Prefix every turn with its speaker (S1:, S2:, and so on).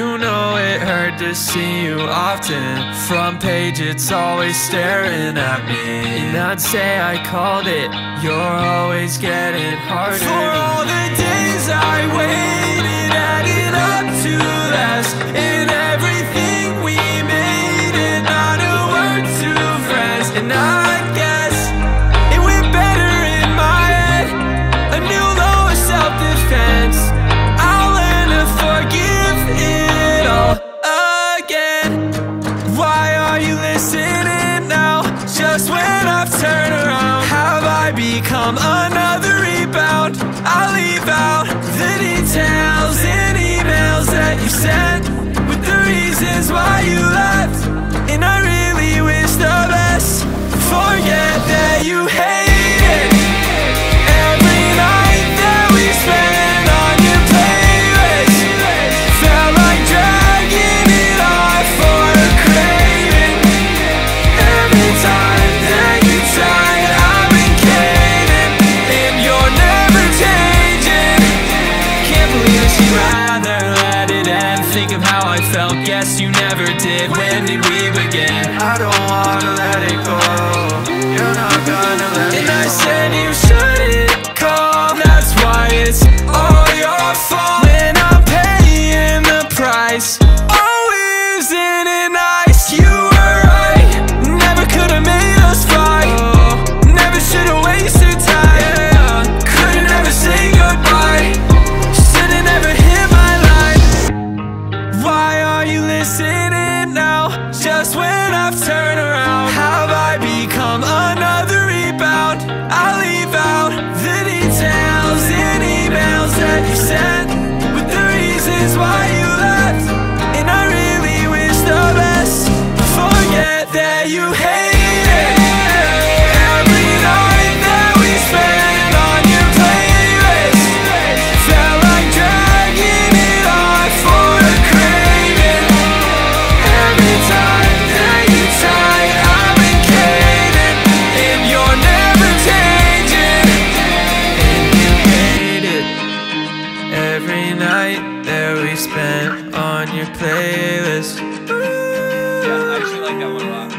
S1: hard to see you often. Front page, it's always staring at me. And I'd say I called it. You're always getting harder.
S2: For all the become another rebound? I'll leave out the details felt, guess you never did When did we begin?
S1: I don't
S2: you listening now? Just when I've turned around Have I become another rebound? I leave out the details in emails that you sent With the reasons why you left And I really wish the best Forget that you hate night that we spent on your playlist. Yeah, I actually like that one a lot.